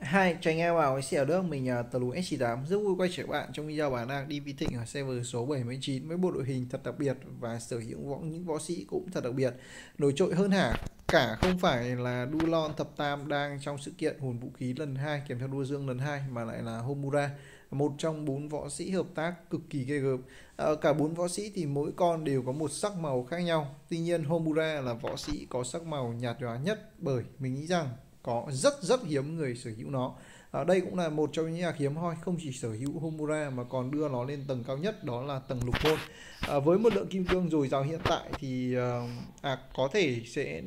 Hai, chào anh em vào cái xe nước mình uh, tờ lù S98 rất vui quay trở lại bạn trong video bán đang đi vi thịnh ở server số 79 với bộ đội hình thật đặc biệt và sở hữu võ những võ sĩ cũng thật đặc biệt. Nổi trội hơn hả? Cả không phải là Dulon thập tam đang trong sự kiện hồn vũ khí lần 2 kèm theo đua dương lần 2 mà lại là Homura một trong bốn võ sĩ hợp tác cực kỳ ghê gớm. À, cả bốn võ sĩ thì mỗi con đều có một sắc màu khác nhau. Tuy nhiên Homura là võ sĩ có sắc màu nhạt nhòa nhất bởi mình nghĩ rằng có rất rất hiếm người sở hữu nó. Ở đây cũng là một trong những nhạc hiếm hoi không chỉ sở hữu Homura mà còn đưa nó lên tầng cao nhất đó là tầng lục môn à, với một lượng kim cương dồi dào hiện tại thì ờ, à, có thể sẽ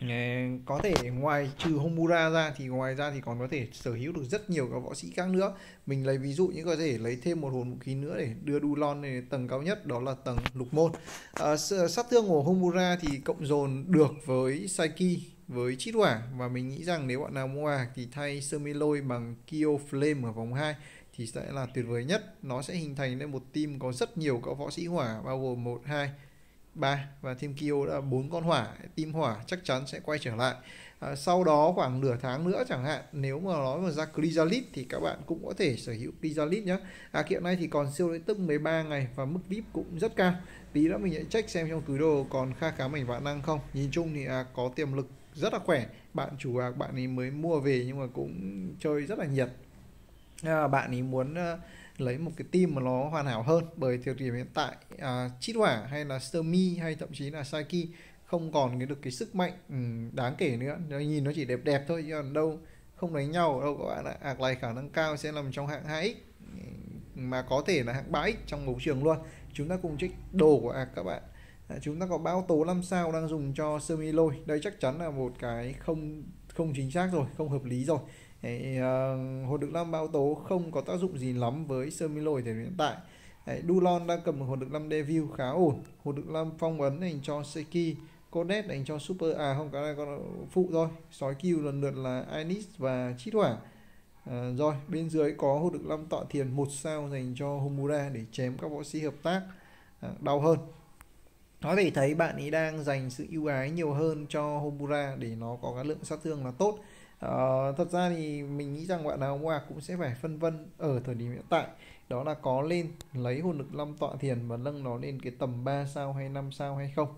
ờ, có thể ngoài trừ Homura ra thì ngoài ra thì còn có thể sở hữu được rất nhiều các võ sĩ khác nữa. Mình lấy ví dụ như có thể lấy thêm một hồn vũ khí nữa để đưa Dulon lên tầng cao nhất đó là tầng lục môn à, sát thương của Homura thì cộng dồn được với Saiki với chít hỏa. Và mình nghĩ rằng nếu bạn nào mua hàng thì thay Sermiloi bằng Kyo Flame ở vòng 2 thì sẽ là tuyệt vời nhất. Nó sẽ hình thành nên một team có rất nhiều các võ sĩ hỏa bao gồm 1, 2, 3 và thêm Kyo đã bốn con hỏa. Team hỏa chắc chắn sẽ quay trở lại. À, sau đó khoảng nửa tháng nữa chẳng hạn nếu mà nói mà ra Chrysalis thì các bạn cũng có thể sở hữu Chrysalis nhé à, hiện nay thì còn siêu lễ tức 13 ngày và mức VIP cũng rất cao. Tí nữa mình sẽ check xem trong túi đồ còn kha khá mảnh vạn năng không. Nhìn chung thì à, có tiềm lực rất là khỏe. Bạn chủ hàng bạn ấy mới mua về nhưng mà cũng chơi rất là nhiệt. À, bạn ấy muốn uh, lấy một cái team mà nó hoàn hảo hơn bởi thời điểm hiện tại à, uh, chít hỏa hay là Sturmy hay thậm chí là Saiki không còn cái được cái sức mạnh um, đáng kể nữa. Nó nhìn nó chỉ đẹp đẹp thôi chứ còn đâu không đánh nhau đâu các bạn ạ. Ạc này khả năng cao sẽ nằm trong hạng 2x ừ, mà có thể là hạng 3x trong đấu trường luôn. Chúng ta cùng check đồ của ạc các bạn chúng ta có báo tố 5 sao đang dùng cho sơ mi lôi. Đây chắc chắn là một cái không không chính xác rồi không hợp lý rồi. Đấy, uh, hồn lực năm báo tố không có tác dụng gì lắm với sơ mi lôi thời hiện tại. Đấy, Dulon đang cầm một hồn lực 5 Devil khá ổn. Hồn lực 5 phong ấn dành cho Seki Codet dành cho Super à không cái này còn phụ thôi. Sói kill lần lượt là Anis và Chít Hỏa. À, rồi bên dưới có hồn lực 5 tọa thiền một sao dành cho Homura để chém các võ sĩ hợp tác. À, đau hơn có thể thấy bạn ấy đang dành sự ưu ái nhiều hơn cho Homura để nó có cái lượng sát thương là tốt. Uh, thật ra thì mình nghĩ rằng bạn nào mua cũng sẽ phải phân vân ở thời điểm hiện tại. Đó là có lên lấy hồn lực 5 tọa thiền và nâng nó lên cái tầm 3 sao hay 5 sao hay không.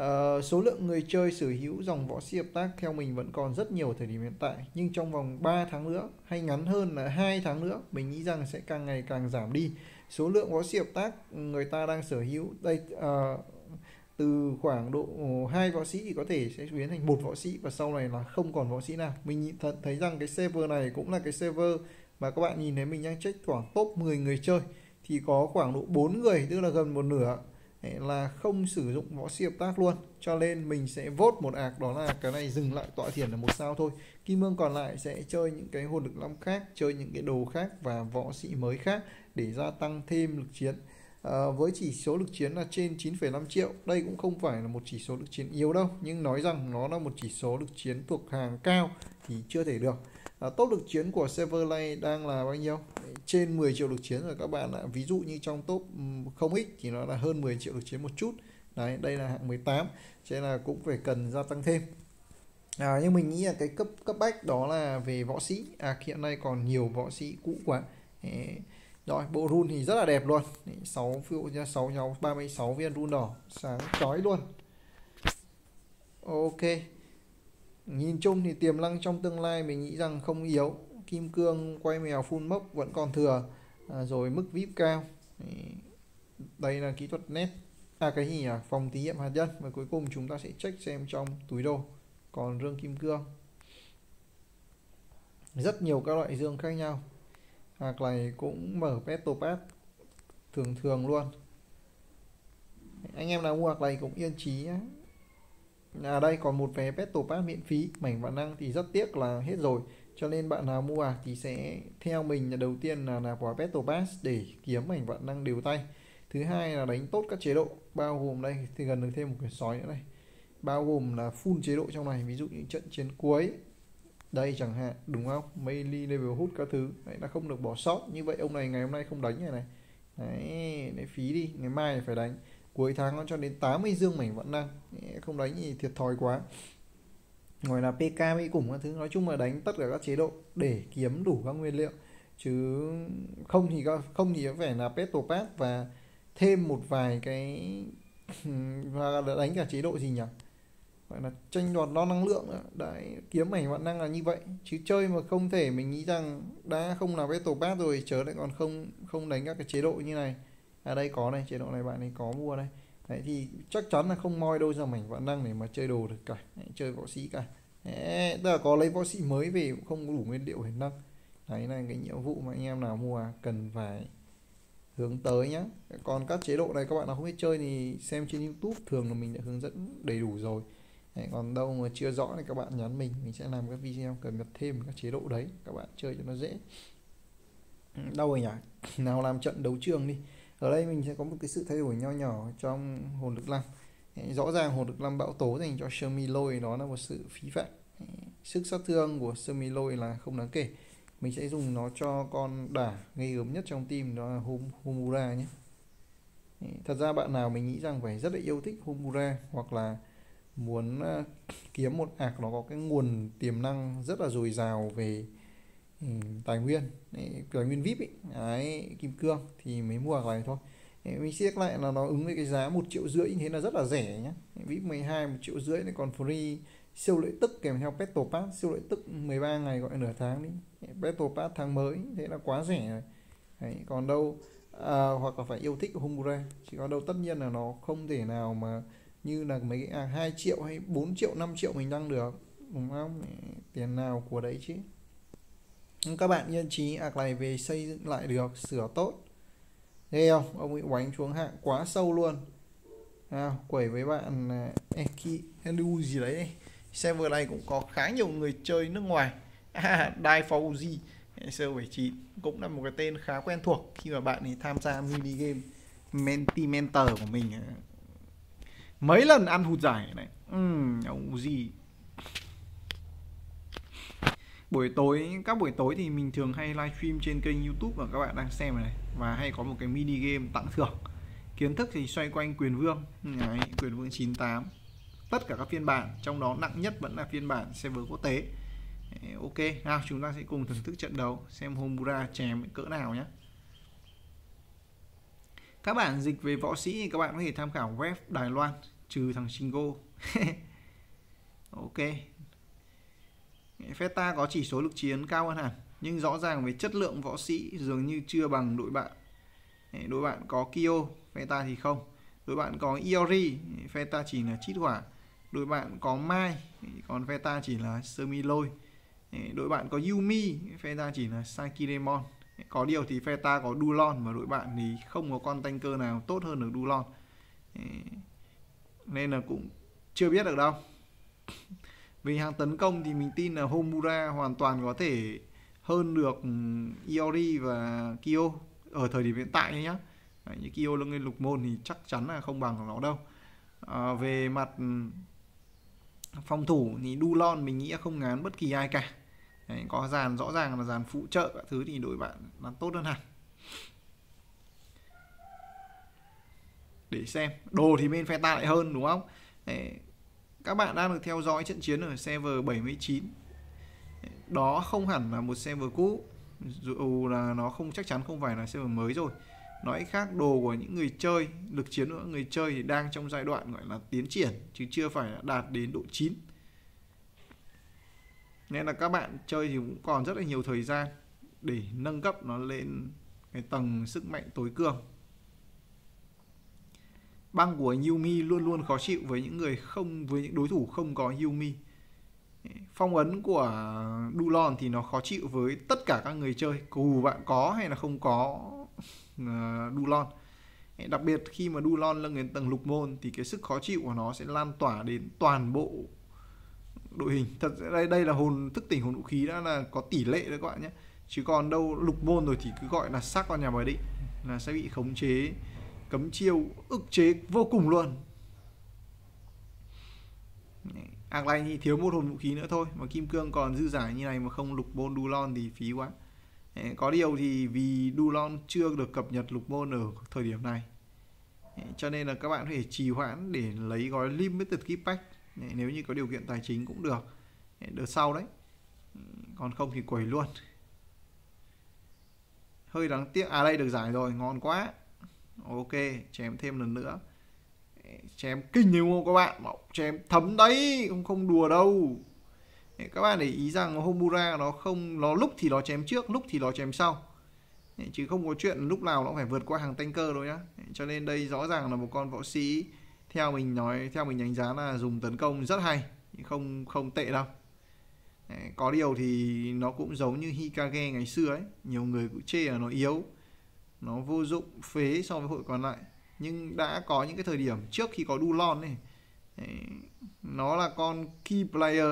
Uh, số lượng người chơi sở hữu dòng võ sĩ hợp tác theo mình vẫn còn rất nhiều thời điểm hiện tại. Nhưng trong vòng 3 tháng nữa hay ngắn hơn là hai tháng nữa mình nghĩ rằng sẽ càng ngày càng giảm đi. Số lượng võ sĩ hợp tác người ta đang sở hữu đây uh, từ khoảng độ hai võ sĩ thì có thể sẽ biến thành một võ sĩ và sau này là không còn võ sĩ nào. Mình nhìn thật thấy rằng cái server này cũng là cái server mà các bạn nhìn thấy mình đang check khoảng top 10 người chơi. Thì có khoảng độ 4 người, tức là gần một nửa là không sử dụng võ sĩ hợp tác luôn. Cho nên mình sẽ vote một ạc, đó là cái này dừng lại, tọa thiền là một sao thôi. Kim mương còn lại sẽ chơi những cái hồn lực long khác, chơi những cái đồ khác và võ sĩ mới khác để gia tăng thêm lực chiến à, với chỉ số lực chiến là trên 9,5 triệu. Đây cũng không phải là một chỉ số lực chiến yếu đâu nhưng nói rằng nó là một chỉ số lực chiến thuộc hàng cao thì chưa thể được. Ờ, à, tốt lực chiến của Severlay đang là bao nhiêu? Trên 10 triệu lực chiến rồi các bạn ạ. Ví dụ như trong top không x thì nó là hơn 10 triệu lực chiến một chút. Đấy đây là hạng 18 cho nên là cũng phải cần gia tăng thêm. À, nhưng mình nghĩ là cái cấp cấp bách đó là về võ sĩ. À hiện nay còn nhiều võ sĩ cũ quá rồi bộ run thì rất là đẹp luôn. 6 ví dụ như 6 nhau 36 viên run đỏ. Sáng chói luôn. Ok. Nhìn chung thì tiềm năng trong tương lai mình nghĩ rằng không yếu. Kim cương quay mèo full mốc vẫn còn thừa. À, rồi mức vip cao. Đây là kỹ thuật nét. À cái gì nhỉ? Phòng thí nghiệm hạt nhân. Và cuối cùng chúng ta sẽ check xem trong túi đồ còn rương kim cương. Rất nhiều các loại dương khác nhau hạc này cũng mở petopad thường thường luôn. Anh em nào mua hạc này cũng yên trí nhé à đây còn một vé petopad miễn phí, mảnh vạn năng thì rất tiếc là hết rồi. Cho nên bạn nào mua thì sẽ theo mình là đầu tiên là nạp quả petopad để kiếm mảnh vạn năng đều tay. Thứ hai là đánh tốt các chế độ, bao gồm đây, thì gần được thêm một cái sói nữa này. Bao gồm là full chế độ trong này, ví dụ những trận chiến cuối đây chẳng hạn, đúng không? Melee level hút các thứ. Đấy, nó không được bỏ sót. Như vậy ông này ngày hôm nay không đánh này này. Đấy đấy phí đi, ngày mai phải đánh. Cuối tháng nó cho đến 80 dương mảnh vẫn năng. Không đánh thì thiệt thòi quá. Ngoài là PK Mỹ cùng các thứ. Nói chung là đánh tất cả các chế độ để kiếm đủ các nguyên liệu. Chứ không thì không thì phải là Petropass và thêm một vài cái và đánh cả chế độ gì nhỉ? Gọi là tranh đoạt đo năng lượng đấy kiếm ảnh vạn năng là như vậy. Chứ chơi mà không thể mình nghĩ rằng đã không là pass rồi chớ lại còn không không đánh các cái chế độ như này. À đây có này chế độ này bạn ấy có mua đây. Đấy thì chắc chắn là không moi đâu ra mảnh vạn năng để mà chơi đồ được cả. Đấy, chơi võ sĩ cả. Đấy, tức là có lấy võ sĩ mới về cũng không đủ nguyên liệu hiển năng đấy là cái nhiệm vụ mà anh em nào mua cần phải hướng tới nhá. Còn các chế độ này các bạn nào không biết chơi thì xem trên youtube thường là mình đã hướng dẫn đầy đủ rồi đấy, còn đâu mà chưa rõ thì các bạn nhắn mình mình sẽ làm các video cập nhật thêm các chế độ đấy các bạn chơi cho nó dễ. Đâu rồi nhỉ? Nào làm trận đấu trường đi. Ở đây mình sẽ có một cái sự thay đổi nho nhỏ trong hồn lực lăng rõ ràng hồn lực lăng bão tố dành cho sơ mi lôi đó là một sự phí phạm. Sức sát thương của sơ mi lôi là không đáng kể. Mình sẽ dùng nó cho con đả gây gớm nhất trong team đó là Homura nhé. Thật ra bạn nào mình nghĩ rằng phải rất là yêu thích Homura hoặc là muốn ờ, kiếm một ạc nó có cái nguồn tiềm năng rất là dồi dào về ừ, tài nguyên. Tài nguyên vip ấy. Đấy, kim cương thì mới mua này thôi. Mình xét lại là nó ứng với cái giá một triệu rưỡi như thế là rất là rẻ nhá. Vip 12 một triệu rưỡi này còn free siêu lợi tức kèm theo Petrol Pass siêu lợi tức 13 ngày gọi nửa tháng đi. Petrol Pass tháng mới thế là quá rẻ rồi. Đấy, còn đâu à, hoặc là phải yêu thích Homura chỉ có đâu tất nhiên là nó không thể nào mà như là mấy cái à, 2 triệu hay 4 triệu 5 triệu mình đăng được đúng không? Tiền nào của đấy chứ? Các bạn nhân trí ạc này về xây dựng lại được sửa tốt. Nghe không? Ông bị đánh xuống hạng quá sâu luôn. À, quẩy với bạn à, Eki Elu gì đấy. Server này cũng có khá nhiều người chơi nước ngoài. À, Dai Fauzi server 79 cũng là một cái tên khá quen thuộc khi mà bạn ấy tham gia mini game Mentimentor của mình mấy lần ăn hụt giải này. Ừ, ông gì? Buổi tối các buổi tối thì mình thường hay livestream trên kênh youtube mà các bạn đang xem này. Và hay có một cái mini game tặng thưởng. Kiến thức thì xoay quanh quyền vương. Đấy, quyền vương 98 tất cả các phiên bản trong đó nặng nhất vẫn là phiên bản server quốc tế. Ok nào chúng ta sẽ cùng thưởng thức trận đấu xem Homura chém cỡ nào nhé các bản dịch về võ sĩ thì các bạn có thể tham khảo web Đài Loan trừ thằng Shingo. Ok. Feta có chỉ số lực chiến cao hơn hẳn, nhưng rõ ràng về chất lượng võ sĩ dường như chưa bằng đội bạn. Đội bạn có Kyo Feta thì không. Đội bạn có Iori Feta chỉ là chít hỏa. Đội bạn có Mai còn Feta chỉ là Semi Lôi. Đội bạn có Yumi Feta chỉ là Sakiremon có điều thì Feta có Dulon và đội bạn thì không có con tanker nào tốt hơn được Dulon nên là cũng chưa biết được đâu. Về hàng tấn công thì mình tin là Homura hoàn toàn có thể hơn được ừ, Iori và Kyo ở thời điểm hiện tại nhé như Kyo lên lục môn thì chắc chắn là không bằng nó đâu. À, về mặt ừ, phòng thủ thì Dulon mình nghĩ là không ngán bất kỳ ai cả. Đấy, có dàn rõ ràng là dàn phụ trợ các thứ thì đội bạn là tốt hơn hẳn. Để xem. Đồ thì bên phe ta lại hơn đúng không? Đấy, các bạn đang được theo dõi trận chiến ở server 79 đó không hẳn là một server cũ dù là nó không chắc chắn không phải là server mới rồi. Nói khác đồ của những người chơi lực chiến của người chơi thì đang trong giai đoạn gọi là tiến triển chứ chưa phải đạt đến độ 9 nên là các bạn chơi thì cũng còn rất là nhiều thời gian để nâng cấp nó lên cái tầng sức mạnh tối cường băng của Yumi luôn luôn khó chịu với những người không với những đối thủ không có Yumi phong ấn của Dulon thì nó khó chịu với tất cả các người chơi dù bạn có hay là không có uh, Dulon. Đặc biệt khi mà Dulon là đến tầng lục môn thì cái sức khó chịu của nó sẽ lan tỏa đến toàn bộ đội hình. Thật ra đây đây là hồn thức tỉnh hồn vũ khí đã là có tỷ lệ đấy các bạn nhé. Chứ còn đâu lục môn rồi thì cứ gọi là xác con nhà bài định là sẽ bị khống chế cấm chiêu, ức chế vô cùng luôn. Ác này thì thiếu một hồn vũ khí nữa thôi, mà kim cương còn dư giả như này mà không lục môn Dulon thì phí quá. Có điều thì vì Dulon chưa được cập nhật lục môn ở thời điểm này cho nên là các bạn có thể trì hoãn để lấy gói limited gift pack. Nếu như có điều kiện tài chính cũng được. Đợt sau đấy ừ, còn không thì quẩy luôn. Hơi đáng tiếc à đây được giải rồi, ngon quá ok chém thêm lần nữa. Chém kinh nhiều không các bạn? Chém thấm đấy, không không đùa đâu. Các bạn để ý rằng Homura nó không, nó lúc thì nó chém trước, lúc thì nó chém sau. Chứ không có chuyện lúc nào nó phải vượt qua hàng tanker đâu nhá. Cho nên đây rõ ràng là một con võ sĩ, theo mình nói, theo mình đánh giá là dùng tấn công rất hay, không không tệ đâu. Có điều thì nó cũng giống như Hikage ngày xưa ấy. Nhiều người cũng chê là nó yếu nó vô dụng phế so với hội còn lại. Nhưng đã có những cái thời điểm trước khi có Dulon này nó là con key player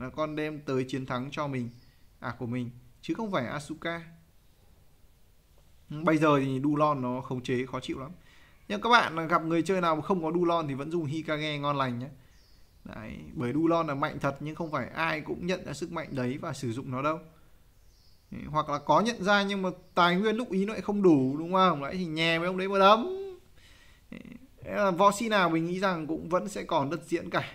là con đem tới chiến thắng cho mình à của mình chứ không phải Asuka. Bây giờ thì Dulon nó khống chế khó chịu lắm. Nhưng các bạn gặp người chơi nào không có Dulon thì vẫn dùng Hikage ngon lành nhé Đấy, bởi Dulon là mạnh thật nhưng không phải ai cũng nhận ra sức mạnh đấy và sử dụng nó đâu hoặc là có nhận ra nhưng mà tài nguyên lúc ý nó lại không đủ đúng không? Đấy thì nhè với ông đấy mà đấm là võ sĩ nào mình nghĩ rằng cũng vẫn sẽ còn đất diễn cả.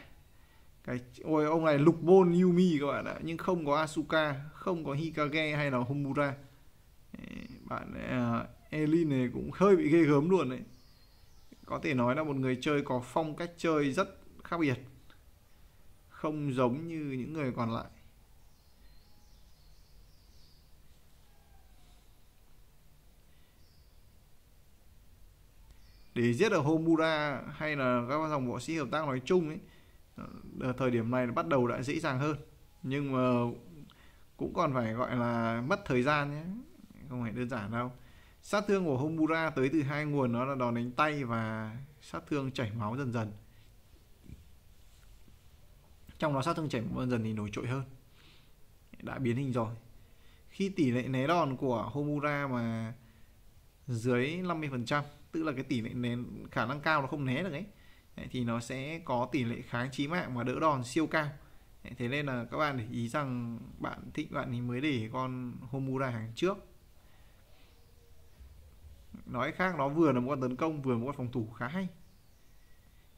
Cái ôi ông này lục bôn Yumi các bạn ạ nhưng không có Asuka không có Hikage hay là Homura. Bạn uh, Elin này cũng hơi bị ghê gớm luôn đấy. Có thể nói là một người chơi có phong cách chơi rất khác biệt. Không giống như những người còn lại. Để giết được Homura hay là các dòng võ sĩ hợp tác nói chung ấy ở thời điểm này bắt đầu đã dễ dàng hơn. Nhưng mà cũng còn phải gọi là mất thời gian nhé, không phải đơn giản đâu. Sát thương của Homura tới từ hai nguồn, đó là đòn đánh tay và sát thương chảy máu dần dần. Trong đó sát thương chảy máu dần dần thì nổi trội hơn. Đã biến hình rồi. Khi tỷ lệ né đòn của Homura mà dưới 50% tức là cái tỷ lệ né khả năng cao nó không né được ấy. Thì nó sẽ có tỷ lệ kháng chí mạng và đỡ đòn siêu cao. Thế nên là các bạn để ý rằng bạn thích bạn thì mới để con Homura hàng trước. Nói khác nó vừa là một con tấn công, vừa là một con phòng thủ khá hay.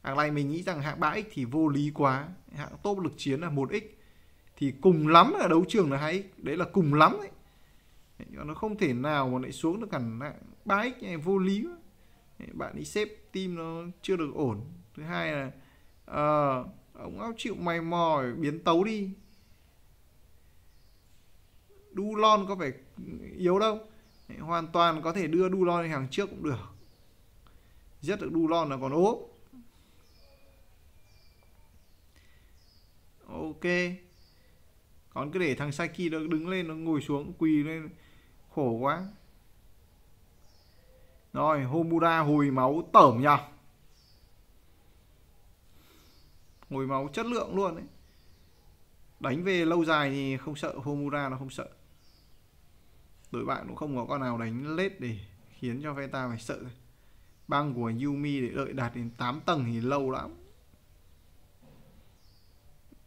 Hàng này mình nghĩ rằng hạng 3x thì vô lý quá. Hạng top lực chiến là 1x thì cùng lắm là đấu trường là 2x đấy là cùng lắm đấy, nó không thể nào mà lại xuống được hẳn hạng 3x này, vô lý quá bạn đi xếp team nó chưa được ổn. Thứ hai là uh, ông áo chịu mày mò biến tấu đi. Đu lon có phải yếu đâu. Hoàn toàn có thể đưa đu lon hàng trước cũng được. Rất được đu lon là còn ốp. Ok. Còn cứ để thằng Saki nó đứng lên nó ngồi xuống quỳ lên. Khổ quá rồi Homura hồi máu tởm nhỉ hồi máu chất lượng luôn đấy đánh về lâu dài thì không sợ Homura nó không sợ. Đội bạn cũng không có con nào đánh lết để khiến cho Veta phải sợ. Băng của Yumi để đợi đạt đến 8 tầng thì lâu lắm.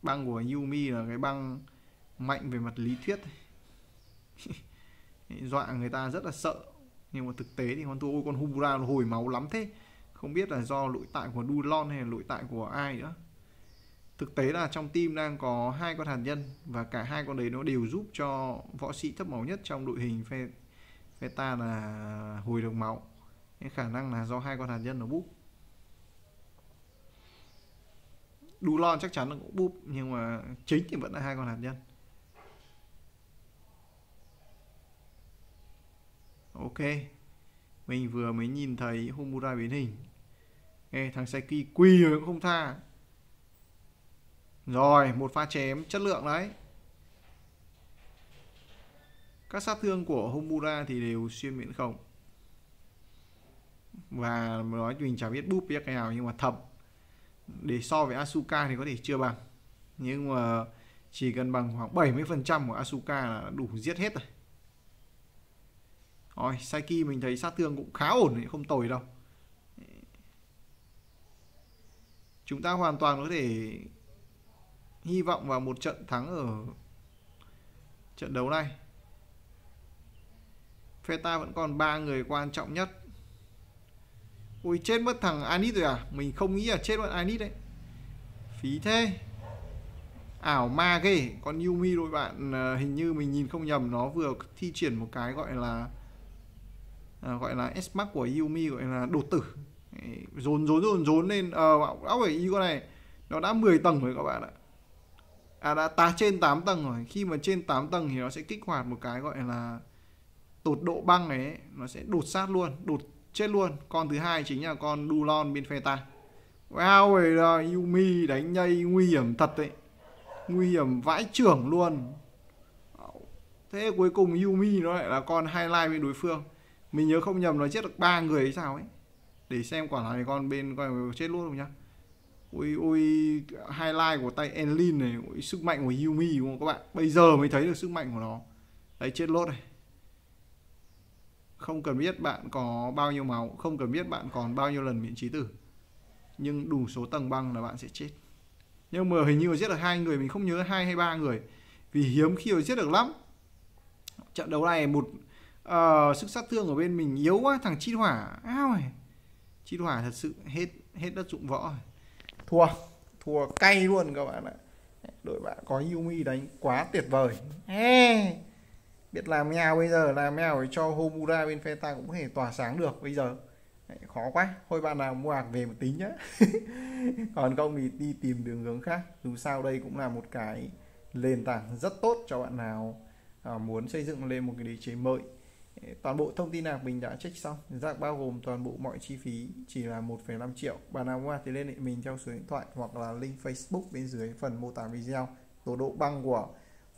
Băng của Yumi là cái băng mạnh về mặt lý thuyết dọa người ta rất là sợ nhưng mà thực tế thì con thua ôi, con Hubra nó hồi máu lắm thế. Không biết là do lỗi tại của Dulon hay là lỗi tại của ai nữa. Thực tế là trong team đang có hai con hạt nhân và cả hai con đấy nó đều giúp cho võ sĩ thấp máu nhất trong đội hình phe phe ta là hồi được máu. Nên khả năng là do hai con hạt nhân nó búp. Dulon chắc chắn là cũng búp, nhưng mà chính thì vẫn là hai con hạt nhân. Ok. Mình vừa mới nhìn thấy Homura biến hình. Ê, thằng Saiki quỳ rồi cũng không tha. Rồi một pha chém chất lượng đấy. Các sát thương của Homura thì đều xuyên miễn không. Và nói mình chả biết búp biết cái nào nhưng mà thập để so với Asuka thì có thể chưa bằng. Nhưng mà chỉ cần bằng khoảng 70% của Asuka là đủ giết hết rồi rồi Saiki mình thấy sát thương cũng khá ổn không tồi đâu. Chúng ta hoàn toàn có thể hy vọng vào một trận thắng ở trận đấu này. Feta vẫn còn ba người quan trọng nhất. Ui, chết mất thằng Anit rồi à? Mình không nghĩ là chết mất Anit đấy. Phí thế. Ảo ma ghê. Con Yumi đội bạn ờ, hình như mình nhìn không nhầm, nó vừa thi triển một cái gọi là À, gọi là S Max của Yumi gọi là đột tử. Dồn dồn dồn dồn lên. Ờ à, áo phải y con này nó đã 10 tầng rồi các bạn ạ. À đã tá trên 8 tầng rồi. Khi mà trên 8 tầng thì nó sẽ kích hoạt một cái gọi là tột độ băng ấy, nó sẽ đột sát luôn đột chết luôn. Con thứ hai chính là con Dulon bên phe ta. Wow rồi là Yumi đánh nhây nguy hiểm thật đấy. Nguy hiểm vãi trưởng luôn. Thế cuối cùng Yumi nó lại là con highlight bên đối phương mình nhớ không nhầm nó chết được ba người hay sao ấy. Để xem quả này con bên con chết luôn không nhá. Ui ui highlight của tay Enlin này ui, sức mạnh của Yumi đúng không các bạn? Bây giờ mới thấy được sức mạnh của nó. Đấy chết lốt này. Không cần biết bạn có bao nhiêu máu không cần biết bạn còn bao nhiêu lần miễn trí tử. Nhưng đủ số tầng băng là bạn sẽ chết. Nhưng mà hình như là giết được hai người mình không nhớ hai hay ba người. Vì hiếm khi mà giết được lắm. Trận đấu này một ờ, sức sát thương ở bên mình yếu quá thằng chi hỏa ao này. Chi hỏa thật sự hết hết đất dụng võ rồi. Thua thua cay luôn các bạn ạ. Đội bạn có Yumi đánh quá tuyệt vời. Hey, biết làm mèo bây giờ làm mèo để cho Homura bên phe ta cũng có thể tỏa sáng được bây giờ. Khó quá thôi bạn nào mua hàng về một tí nhé còn không thì đi tìm đường hướng khác. Dù sao đây cũng là một cái nền tảng rất tốt cho bạn nào à, muốn xây dựng lên một cái đế chế mới toàn bộ thông tin nào mình đã check xong. Giác bao gồm toàn bộ mọi chi phí chỉ là 1,5 triệu. Bạn nào mua thì liên hệ mình theo số điện thoại hoặc là link Facebook bên dưới phần mô tả video. Tổ độ băng của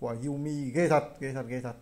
của Yumi ghê thật ghê thật ghê thật.